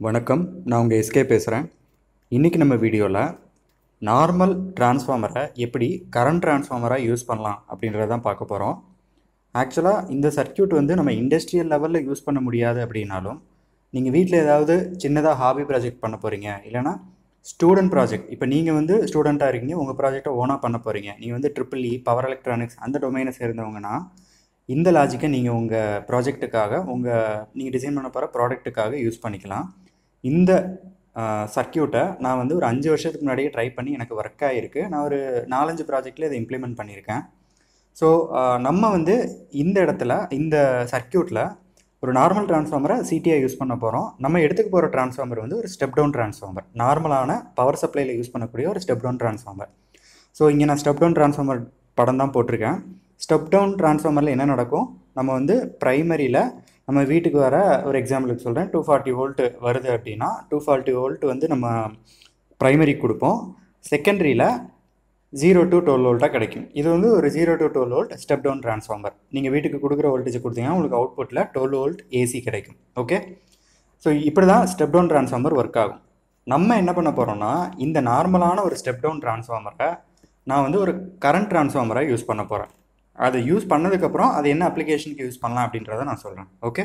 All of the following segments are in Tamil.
வணக்கம் நான் உங்கள் எஸ்கே பேசுகிறேன் இன்றைக்கி நம்ம வீடியோவில் நார்மல் டிரான்ஸ்ஃபார்மரை எப்படி கரண்ட் டிரான்ஸ்ஃபார்மராக யூஸ் பண்ணலாம் அப்படின்றத தான் பார்க்க போகிறோம் ஆக்சுவலாக இந்த சர்க்யூட் வந்து நம்ம இண்டஸ்ட்ரியல் லெவலில் யூஸ் பண்ண முடியாது அப்படின்னாலும் நீங்கள் வீட்டில் ஏதாவது சின்னதாக ஹாபி ப்ராஜெக்ட் பண்ண போகிறீங்க இல்லைனா ஸ்டூடெண்ட் ப்ராஜெக்ட் இப்போ நீங்கள் வந்து ஸ்டூடெண்ட்டாக இருக்கீங்க உங்கள் ப்ராஜெக்டை ஓனாக பண்ண போகிறீங்க நீங்கள் வந்து ட்ரிபிள் இ பவர் எலக்ட்ரானிக்ஸ் அந்த டொமைனை சேர்ந்தவங்கன்னா இந்த லாஜிக்கை நீங்கள் உங்கள் ப்ராஜெக்ட்டுக்காக உங்கள் நீங்கள் டிசைன் பண்ண போகிற ப்ராடக்ட்டுக்காக யூஸ் பண்ணிக்கலாம். இந்த சர்க்கியூட்டை நான் வந்து ஒரு அஞ்சு வருஷத்துக்கு முன்னாடியே ட்ரை பண்ணி எனக்கு ஒர்க் ஆகிருக்கு நான் ஒரு நாலஞ்சு ப்ராஜெக்டில் இதை இம்ப்ளிமெண்ட் பண்ணியிருக்கேன். ஸோ நம்ம வந்து இந்த இடத்துல இந்த சர்க்கியூட்டில் ஒரு நார்மல் டிரான்ஸ்ஃபார்மரை சிடிஐ யூஸ் பண்ண போகிறோம் நம்ம எடுத்துக்க போகிற டிரான்ஸ்ஃபார்மர் வந்து ஒரு ஸ்டெப் டவுன் டிரான்ஸ்ஃபார்மர் நார்மலான பவர் சப்ளையில் யூஸ் பண்ணக்கூடிய ஒரு ஸ்டெப் டவுன் டிரான்ஸ்ஃபார்மர் ஸோ இங்கே நான் ஸ்டெப் டவுன் டிரான்ஸ்ஃபார்மர் படம் தான் போட்டிருக்கேன். ஸ்டெப் டவுன் டிரான்ஸ்ஃபார்மரில் என்ன நடக்கும்? நம்ம வந்து ப்ரைமரியில் நம்ம வீட்டுக்கு வர ஒரு எக்ஸாம்பிளுக்கு சொல்கிறேன் டூ ஃபார்ட்டி வோல்ட் வருது அப்படின்னா டூ ஃபார்ட்டி வோல்ட் வந்து நம்ம ப்ரைமரி கொடுப்போம். செகண்டரியில் ஜீரோ டு டுவெல் வோல்ட்டாக கிடைக்கும். இது வந்து ஒரு zero to twelve volt step down transformer நீங்கள் வீட்டுக்கு கொடுக்குற வோல்டேஜ் கொடுத்தீங்கன்னா உங்களுக்கு அவுட்புட்டில் டுவெல் வோல்ட் ஏசி கிடைக்கும். ஓகே ஸோ இப்படி தான் ஸ்டெப் டவுன் ட்ரான்ஸ்ஃபார்மர் ஒர்க் ஆகும். நம்ம என்ன பண்ண போகிறோம்னா இந்த நார்மலான ஒரு ஸ்டெப் டவுன் ட்ரான்ஸ்ஃபார்மரை நான் வந்து ஒரு கரண்ட் ட்ரான்ஸ்ஃபார்மரை யூஸ் பண்ண போகிறேன் அதை யூஸ் பண்ணதுக்கப்புறம் அது என்ன அப்ளிகேஷனுக்கு யூஸ் பண்ணலாம் அப்படின்றத நான் சொல்கிறேன் ஓகே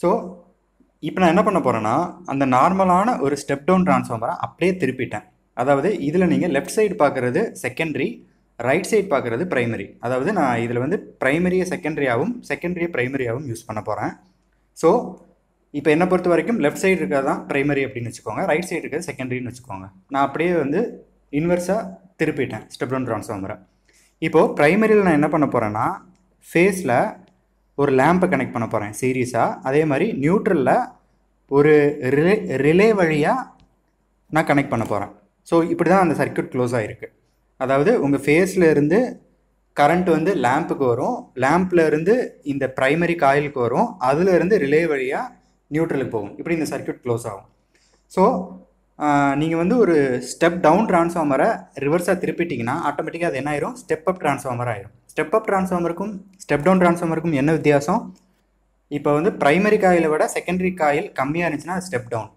ஸோ இப்போ நான் என்ன பண்ண போகிறேன்னா அந்த நார்மலான ஒரு ஸ்டெப் டவுன் ட்ரான்ஸ்ஃபார்மரை அப்படியே திருப்பிட்டேன். அதாவது இதில் நீங்கள் லெஃப்ட் சைடு பார்க்குறது செகண்டரி ரைட் சைடு பார்க்குறது ப்ரைமரி அதாவது நான் இதில் வந்து ப்ரைமரியை செகண்டரியாகவும் செகண்டரியை ப்ரைமரியாகவும் யூஸ் பண்ண போகிறேன் ஸோ இப்போ என்னை பொறுத்த வரைக்கும் லெஃப்ட் சைடு இருக்கிறது தான் ப்ரைமரி அப்படின்னு வச்சுக்கோங்க. ரைட் சைடு இருக்கிறது செகண்டரின்னு வச்சுக்கோங்க. நான் அப்படியே வந்து இன்வெர்ஸாக திருப்பிட்டேன் ஸ்டெப் டவுன் ட்ரான்ஸ்ஃபார்மரை இப்போது ப்ரைமரியில் நான் என்ன பண்ண போகிறேன்னா ஃபேஸில் ஒரு லேம்பை கனெக்ட் பண்ண போகிறேன் சீரியஸாக அதே மாதிரி நியூட்ரலில் ஒரு ரிலே ரிலே வழியாக நான் கனெக்ட் பண்ண போகிறேன் ஸோ இப்படி தான் அந்த சர்க்கியூட் க்ளோஸ் ஆகிருக்கு அதாவது உங்கள் ஃபேஸில் இருந்து கரண்ட் வந்து லேம்புக்கு வரும் லேம்பில் இருந்து இந்த ப்ரைமரி காயிலுக்கு வரும் அதில் இருந்து ரிலே வழியாக நியூட்ரலுக்கு போகும். இப்படி இந்த சர்க்கியூட் க்ளோஸ் ஆகும். ஸோ நீங்கள் வந்து ஒரு ஸ்டெப் டவுன் ட்ரான்ஸ்ஃபார்மரை ரிவர்ஸாக திருப்பிட்டிங்கன்னா ஆட்டோமேட்டிக்காக அது என்ன ஆயிரும் ஸ்டெப் அப் ட்ரான்ஸ்ஃபார்மர் ஆயிரும். ஸ்டெப் அப் ட்ரான்ஸ்ஃபார்மருக்கும் ஸ்டெப் டவுன் ட்ரான்ஸ்ஃபார்மருக்கும் என்ன வித்தியாசம்? இப்போ வந்து ப்ரைமரி காயிலை விட செகண்டரி காயில் கம்மியாக இருந்துச்சுன்னா அது ஸ்டெப் டவுன்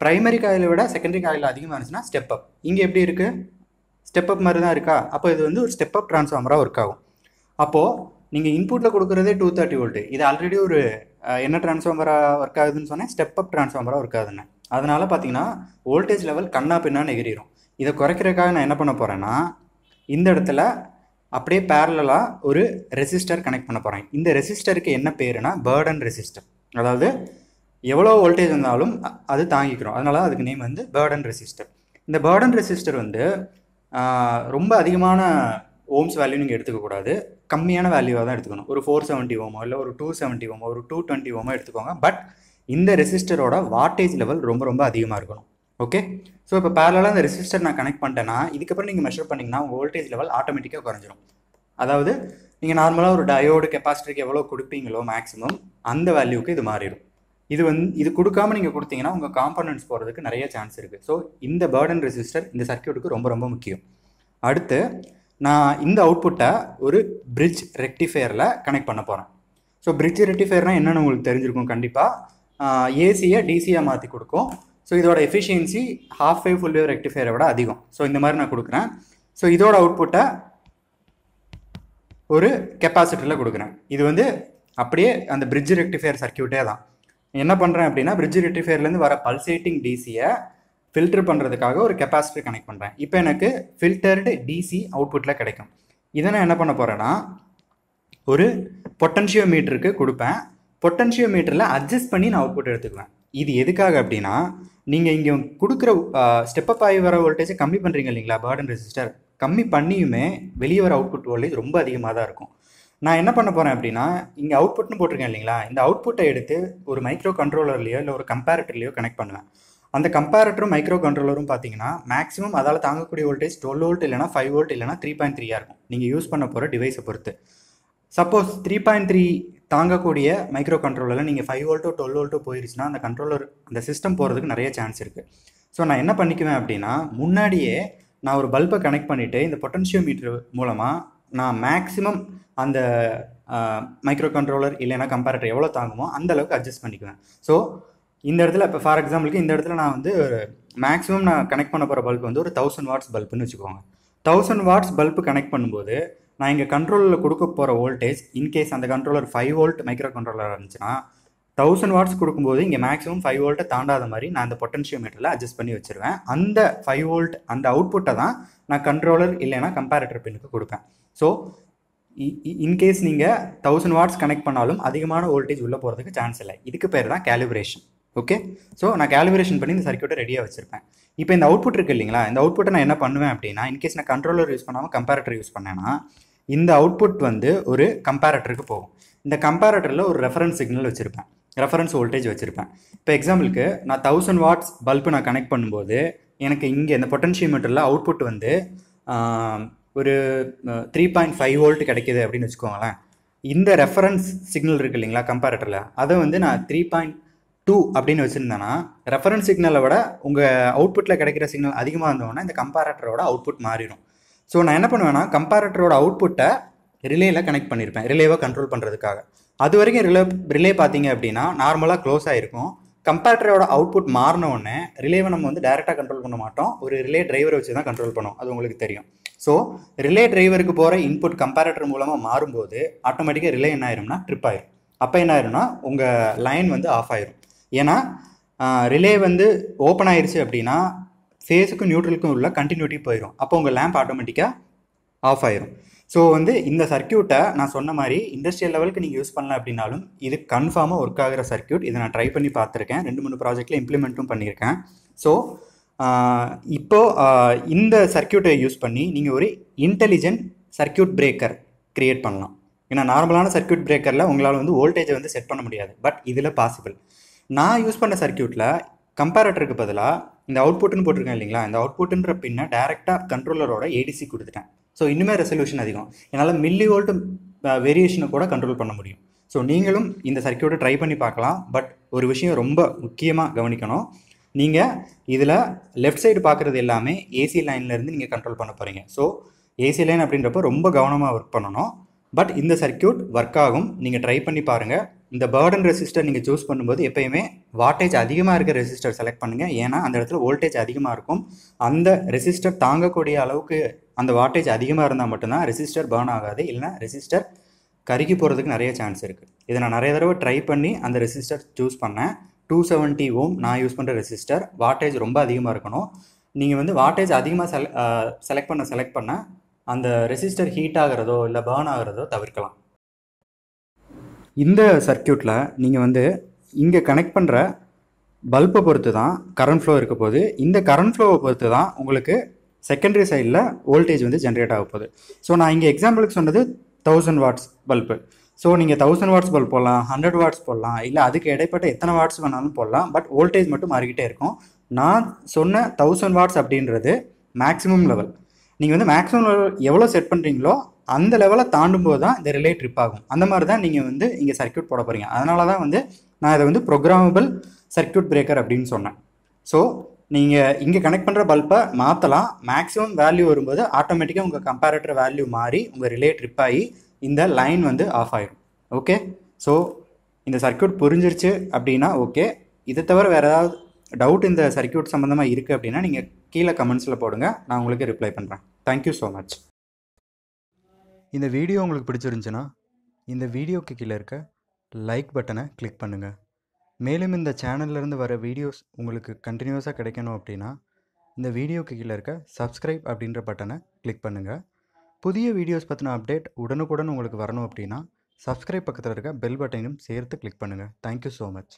ப்ரைமரி காயிலை விட செகண்டரி காயில் அதிகமாக இருந்துச்சுன்னா ஸ்டெப் அப் இங்கே எப்படி இருக்குது ஸ்டெப் அப் மாதிரி தான் இருக்கா? அப்போ இது வந்து ஒரு ஸ்டெப் அப் ட்ரான்ஸ்ஃபார்மராக ஒர்க் ஆகும். அப்போது நீங்கள் இன்புட்டில் கொடுக்குறதே டூ தேர்ட்டி வோல்ட்டு இது ஆல்ரெடி ஒரு என்ன ட்ரான்ஸ்ஃபார்மராக ஒர்க் ஆகுதுன்னு சொன்னேன்? ஸ்டெப் அப் ட்ரான்ஸ்ஃபார்மராக ஒர்க் ஆகுதுன்னு. அதனால் பார்த்தீங்கன்னா வோல்டேஜ் லெவல் கண்ணா பின்னான்னு எகிரிடும் இதை குறைக்கிறதுக்காக நான் என்ன பண்ண போகிறேன்னா இந்த இடத்துல அப்படியே பேரலாக ஒரு ரெசிஸ்டர் கனெக்ட் பண்ண போகிறேன் இந்த ரெசிஸ்டருக்கு என்ன பேருனா பேர்டன் ரெசிஸ்டர் அதாவது எவ்வளோ வோல்டேஜ் வந்தாலும் அது தாங்கிக்கிறோம். அதனால அதுக்கு நேம் வந்து பேர்டன் ரெசிஸ்டர் இந்த பேர்டன் ரெசிஸ்டர் வந்து ரொம்ப அதிகமான ஓம்ஸ் வேல்யூ நீங்கள் எடுத்துக்கக்கூடாது கம்மியான வேல்யூவாக தான் எடுத்துக்கணும். ஒரு ஃபோர் செவன்ட்டி ஓமோ இல்லை ஒரு டூ செவன்ட்டி ஓமோ ஒரு டூ டுவெண்ட்டி ஓமோ எடுத்துக்கோங்க. பட் இந்த ரெசிஸ்டரோட வாட்டேஜ் லெவல் ரொம்ப ரொம்ப அதிகமாக இருக்கணும். ஓகே? ஸோ இப்போ பேரலாக அந்த ரெசிஸ்டர் நான் கனெக்ட் பண்ணிட்டேன்னா இதுக்கப்புறம் நீங்கள் மெஷர் பண்ணிங்கன்னா உங்கள் வோல்டேஜ் லெவல் ஆட்டோமேட்டிக்காக குறைஞ்சிரும். அதாவது நீங்கள் நார்மலாக ஒரு டயோடு கெப்பாசிட்டிக்கு எவ்வளோ கொடுப்பீங்களோ மேக்ஸிமம் அந்த வேல்யூக்கு இது மாறிடும். இது வந்து இது கொடுக்காம நீங்கள் கொடுத்தீங்கன்னா உங்கள் காம்பனன்ட்ஸ் போகிறதுக்கு நிறைய சான்ஸ் இருக்குது ஸோ இந்த பேர்டன் ரெசிஸ்டர் இந்த சர்க்கியூட்டுக்கு ரொம்ப ரொம்ப முக்கியம். அடுத்து நான் இந்த அவுட்புட்டை ஒரு பிரிட்ஜ் ரெக்டிஃபையரில் கனெக்ட் பண்ண போகிறேன் ஸோ பிரிட்ஜ் ரெக்டிஃபையர்னால் என்னென்னு உங்களுக்கு தெரிஞ்சிருக்கும் கண்டிப்பாக ஏசியை டிசியாக மாற்றி கொடுக்கும். ஸோ இதோட efficiency half wave full wave ரெக்டிஃபையரை விட அதிகம். ஸோ இந்த மாதிரி நான் கொடுக்குறேன். ஸோ இதோட அவுட்புட்டை ஒரு கெப்பாசிட்டரில் கொடுக்குறேன். இது வந்து அப்படியே அந்த பிரிட்ஜ் ரெக்டிஃபையர் சர்க்கியூட்டே தான். என்ன பண்ணுறேன் அப்படின்னா பிரிட்ஜ் ரெக்டிஃபையர்லேருந்து வர பல்சேட்டிங் டிசியை ஃபில்டர் பண்ணுறதுக்காக ஒரு கெப்பாசிட்டர் கனெக்ட் பண்ணுறேன் இப்போ எனக்கு ஃபில்டர்டு டிசி அவுட்புட்டில் கிடைக்கும். இதை நான் என்ன பண்ண போகிறேன்னா ஒரு பொட்டன்ஷியோ மீட்டருக்கு கொடுப்பேன். பொட்டன்ஷியோ மீட்டரில் அட்ஜஸ்ட் பண்ணி நான் அவுட்புட் எடுத்துக்குவேன். இது எதுக்காக அப்படின்னா நீங்கள் இங்கே கொடுக்குற ஸ்டெப் அப் ஆகி வர வோல்டேஜை கம்மி பண்ணுறீங்க இல்லைங்களா பேர்டன் ரெசிஸ்டர் கம்மி பண்ணியுமே வெளியே வர அவுட்புட் வோல்டேஜ் ரொம்ப அதிகமாக தான் இருக்கும். நான் என்ன பண்ண போகிறேன் அப்படின்னா இங்கே அவுட்புட்னு போட்டிருக்கேன் இல்லைங்களா இந்த அவுட்புட்டை எடுத்து ஒரு மைக்ரோ கண்ட்ரோலர்லையோ இல்லை ஒரு கம்பேரட்டர்லையோ கனெக்ட் பண்ணுவேன். அந்த கம்பேரட்டரும் மைக்ரோ கண்ட்ரோலரும் பார்த்தீங்கன்னா மேக்ஸிமம் அதால் தாங்கக்கூடிய வோல்டேஜ் டுவெல் வோல்ட் இல்லைனா ஃபைவ் வோல்ட் இல்லைனா த்ரீ பாயிண்ட் த்ரீயாக இருக்கும். நீங்கள் யூஸ் பண்ண போகிற டிவைஸை பொறுத்து. சப்போஸ் த்ரீ பாயிண்ட் த்ரீ தாங்கக்கூடிய மைக்ரோ கண்ட்ரோலரில் நீங்கள் ஃபைவ் வோல்ட்டோ டுவெல் வோல்ட்டோ போயிருச்சுன்னா அந்த கண்ட்ரோலர் அந்த சிஸ்டம் போகிறதுக்கு நிறைய சான்ஸ் இருக்குது ஸோ நான் என்ன பண்ணிக்குவேன் அப்படின்னா முன்னாடியே நான் ஒரு பல்பை கனெக்ட் பண்ணிவிட்டு இந்த பொட்டன்ஷியோ மீட்டர் மூலமாக நான் மேக்ஸிமம் அந்த மைக்ரோ கண்ட்ரோலர் இல்லைனா கம்பேரட்டர் எவ்வளோ தாங்குமோ அந்த அளவுக்கு அட்ஜஸ்ட் பண்ணிக்குவேன். ஸோ இந்த இடத்துல இப்போ ஃபார் எக்ஸாம்பிளுக்கு இந்த இடத்துல நான் வந்து மேக்ஸிமம் நான் கனெக்ட் பண்ண போகிற பல்ப் வந்து ஒரு தௌசண்ட் வாட்ஸ் பல்புன்னு வச்சுக்கோங்க. தௌசண்ட் வாட்ஸ் பல்பு கனெக்ட் பண்ணும்போது நான் இங்கே கண்ட்ரோலில் கொடுக்க போகிற வோல்டேஜ் இன்கேஸ் அந்த controller five volt micro controller இருந்துச்சுன்னா தௌசண்ட் வாட்ஸ் கொடுக்கும்போது இங்கே மேக்ஸிமம் ஃபைவ் வோல்ட்டை தாண்டாத மாதிரி நான் அந்த பொட்டன்ஷியோமீட்டரில் அட்ஜஸ்ட் பண்ணி வச்சுருவேன். அந்த ஃபைவ் வோல்ட் அந்த அவுட்புட்டை தான் நான் கண்ட்ரோலர் இல்லைன்னா கம்பேரட்டர் பின்னுக்கு கொடுப்பேன். ஸோ இன்கேஸ் நீங்கள் தௌசண்ட் வாட்ஸ் கனெக்ட் பண்ணாலும் அதிகமான வோல்டேஜ் உள்ளே போகிறதுக்கு சான்ஸ் இல்லை. இதுக்கு பேர் தான் கேலிப்ரேஷன் ஓகே ஸோ நான் கேலிபிரேஷன் பண்ணி இந்த சர்க்கியூட்டை ரெடியாக வச்சுருப்பேன். இப்போ இந்த அவுட்புட் இருக்குது இல்லைங்களா? இந்த அவுட்புட்டை நான் என்ன பண்ணுவேன் அப்படின்னா இன்கேஸ் நான் கண்ட்ரோலர் யூஸ் பண்ணாமல் கம்பேரட்டர் யூஸ் பண்ணேன்னா இந்த அவுட்புட் வந்து ஒரு கம்பேரட்டருக்கு போகும். இந்த கம்பேரட்டரில் ஒரு ரெஃபரன்ஸ் சிக்னல் வச்சுருப்பேன். ரெஃபரன்ஸ் வோல்டேஜ் வச்சுருப்பேன். இப்போ எக்ஸாம்பிளுக்கு நான் தௌசண்ட் வாட்ஸ் பல்பு நான் கனெக்ட் பண்ணும்போது எனக்கு இங்கே இந்த பொட்டன்ஷியோமீட்டரில் அவுட்புட் வந்து ஒரு த்ரீ பாயிண்ட் ஃபைவ் வோல்ட் கிடைக்கிது அப்படின்னு வச்சுக்கோங்களேன். இந்த ரெஃபரன்ஸ் சிக்னல் இருக்குது இல்லைங்களா கம்பேரட்டரில் அதை வந்து நான் த்ரீ பாயிண்ட் டூ அப்படின்னு வச்சுருந்தேன்னா ரெஃபரன்ஸ் சிக்னலை விட உங்கள் அவுட்புட்டில் கிடைக்கிற சிக்னல் அதிகமாக இருந்தோன்னா இந்த கம்பேரட்டரோட அவுட்புட் மாறிடும். ஸோ நான் என்ன பண்ணுவேன்னா கம்பேரட்டரோட அவுட்புட்டை ரிலேயில் கனெக்ட் பண்ணியிருப்பேன் ரிலேவை கண்ட்ரோல் பண்ணுறதுக்காக அது வரைக்கும் ரிலே ரிலே பார்த்தீங்க அப்படின்னா நார்மலாக க்ளோஸ் ஆகிருக்கும் கம்பேரட்டரோட அவுட்புட் மாறினோடனே ரிலேவை நம்ம வந்து டேரெக்டாக கண்ட்ரோல் பண்ண மாட்டோம். ஒரு ரிலே டிரைவரை வச்சு தான் கண்ட்ரோல் பண்ணுவோம் அது உங்களுக்கு தெரியும். ஸோ ரிலே டிரைவருக்கு போகிற இன்புட் கம்பேரட்டர் மூலமாக மாறும்போது ஆட்டோமேட்டிக்காக ரிலே என்ன ஆயிரும்னா ட்ரிப் ஆயிரும். அப்போ என்ன ஆயிரும்னா உங்கள் லைன் வந்து ஆஃப் ஆயிரும். ஏன்னா ரிலே வந்து ஓப்பன் ஆயிடுச்சு அப்படின்னா ஃபேஸுக்கும் நியூட்ரலுக்கும் உள்ள கண்டினியூட்டி போயிடும் அப்போ உங்கள் லேம்ப் ஆட்டோமேட்டிக்காக ஆஃப் ஆயிரும். ஸோ வந்து இந்த சர்க்கியூட்டை நான் சொன்ன மாதிரி இண்டஸ்ட்ரியல் லெவலுக்கு நீங்கள் யூஸ் பண்ணல அப்படின்னாலும் இது கன்ஃபார்மாக ஒர்க் ஆகிற சர்க்கியூட் இதை நான் ட்ரை பண்ணி பார்த்துருக்கேன். ரெண்டு மூணு ப்ராஜெக்ட்டில் இம்ப்ளிமெண்ட்டும் பண்ணியிருக்கேன். ஸோ இப்போது இந்த சர்க்கியூட்டை யூஸ் பண்ணி நீங்கள் ஒரு இன்டெலிஜென்ட் சர்க்கியூட் பிரேக்கர் க்ரியேட் பண்ணலாம். ஏன்னா நார்மலான சர்க்கியூட் பிரேக்கரில் உங்களால் வந்து வோல்டேஜை வந்து செட் பண்ண முடியாது. பட் இதில் பாசிபிள் நான் யூஸ் பண்ண சர்க்கியூட்டில் கம்பேரட்டருக்கு பதிலாக இந்த அவுட்புட்னு போட்டிருக்கேன் இல்லைங்களா? இந்த அவுட்புட்டுன்ற பின்ன டேரெக்டாக கண்ட்ரோலரோட ஏடிசி கொடுத்துட்டேன். ஸோ இன்னுமே ரெசல்யூஷன் அதிகம். என்னால் மில்லி வோல்ட் வேரியேஷனை கூட கண்ட்ரோல் பண்ண முடியும். ஸோ நீங்களும் இந்த சர்க்கியூட்டை ட்ரை பண்ணி பார்க்கலாம். பட் ஒரு விஷயம் ரொம்ப முக்கியமாக கவனிக்கணும். நீங்கள் இதில் லெஃப்ட் சைடு பார்க்குறது எல்லாமே ஏசி லைன்லேருந்து நீங்கள் கண்ட்ரோல் பண்ண போகிறீங்க ஸோ ஏசி லைன் அப்படின்றப்போ ரொம்ப கவனமாக ஒர்க் பண்ணணும். பட் இந்த சர்க்கியூட் ஒர்க் ஆகும். நீங்கள் ட்ரை பண்ணி பாருங்கள் இந்த பேர்டன் ரெசிஸ்டர் நீங்கள் சூஸ் பண்ணும்போது எப்பயுமே வாட்டேஜ் அதிகமாக இருக்க ரெசிஸ்டர் செலக்ட் பண்ணுங்கள் ஏன்னா அந்த இடத்துல வோல்டேஜ் அதிகமாக இருக்கும். அந்த ரெசிஸ்டர் தாங்கக்கூடிய அளவுக்கு அந்த வாட்டேஜ் அதிகமாக இருந்தால் மட்டும்தான் ரெசிஸ்டர் பேர்ன் ஆகாது. இல்லைனா ரெசிஸ்டர் கருகி போகிறதுக்கு நிறைய சான்ஸ் இருக்குது இதை நான் நிறைய தடவை ட்ரை பண்ணி அந்த ரெசிஸ்டர் சூஸ் பண்ணேன். டூ செவன்ட்டி ஓம் நான் யூஸ் பண்ணுற ரெசிஸ்டர் வாட்டேஜ் ரொம்ப அதிகமாக இருக்கணும். நீங்கள் வந்து வாட்டேஜ் அதிகமாக செல செலக்ட் பண்ண செலக்ட் பண்ண அந்த ரெசிஸ்டர் ஹீட் ஆகிறதோ இல்லை பேர்ன் ஆகிறதோ தவிர்க்கலாம். இந்த சர்க்கியூட்டில் நீங்கள் வந்து இங்கே கனெக்ட் பண்ணுற பல்பை பொறுத்து தான் கரண்ட் ஃப்ளோ இருக்க போது இந்த கரண்ட் ஃப்ளோவை பொறுத்து தான் உங்களுக்கு செகண்டரி சைடில் வோல்டேஜ் வந்து ஜென்ரேட் ஆக போகுது. ஸோ நான் இங்கே எக்ஸாம்பிளுக்கு சொன்னது தௌசண்ட் வாட்ஸ் பல்பு ஸோ நீங்கள் தௌசண்ட் வாட்ஸ் பல்ப் போடலாம் ஹண்ட்ரட் வாட்ஸ் போடலாம் இல்லை அதுக்கு இடைப்பட்ட எத்தனை வாட்ஸ் வேணாலும் போடலாம் பட் வோல்டேஜ் மட்டும் மாறிக்கிட்டே இருக்கும். நான் சொன்ன தௌசண்ட் வாட்ஸ் அப்படின்றது மேக்ஸிமம் லெவல் நீங்கள் வந்து மேக்ஸிமம் லெவல் எவ்வளோ செட் பண்ணுறீங்களோ அந்த லெவலை தாண்டும் போது தான் இந்த ரிலே ட்ரிப் ஆகும். அந்த மாதிரி தான் நீங்கள் வந்து இங்கே சர்க்கியூட் போட போகிறீங்க அதனால தான் வந்து நான் இதை வந்து ப்ரோக்ராமபிள் சர்க்கியூட் பிரேக்கர் அப்படின்னு சொன்னேன். ஸோ நீங்கள் இங்கே கனெக்ட் பண்ணுற பல்பை மாற்றலாம் மேக்ஸிமம் வேல்யூ வரும்போது ஆட்டோமேட்டிக்காக உங்கள் கம்பேரட்டர் வேல்யூ மாறி உங்கள் ரிலே ட்ரிப் ஆகி இந்த லைன் வந்து ஆஃப் ஆயிடும் ஓகே ஸோ இந்த சர்க்கியூட் புரிஞ்சிருச்சு அப்படின்னா ஓகே இதை தவிர வேறு ஏதாவது டவுட் இந்த சர்க்கியூட் சம்மந்தமாக இருக்குது அப்படின்னா நீங்கள் கீழே கமெண்ட்ஸில் போடுங்க. நான் உங்களுக்கு ரிப்ளை பண்ணுறேன் தேங்க்யூ ஸோ மச் இந்த வீடியோ உங்களுக்கு பிடிச்சிருந்துச்சுன்னா இந்த வீடியோக்கு கீழே இருக்க லைக் பட்டனை கிளிக் பண்ணுங்கள் மேலும் இந்த சேனல்லேருந்து வர வீடியோஸ் உங்களுக்கு கண்டினியூஸாக கிடைக்கணும் அப்படின்னா இந்த வீடியோக்கு கீழே இருக்க சப்ஸ்கிரைப் அப்படின்ற பட்டனை கிளிக் பண்ணுங்கள் புதிய வீடியோஸ் பற்றின அப்டேட் உடனுக்குடன் உங்களுக்கு வரணும் அப்படின்னா சப்ஸ்கிரைப் பக்கத்தில் இருக்க பெல் பட்டனையும் சேர்த்து கிளிக் பண்ணுங்கள் தேங்க்யூ ஸோ மச்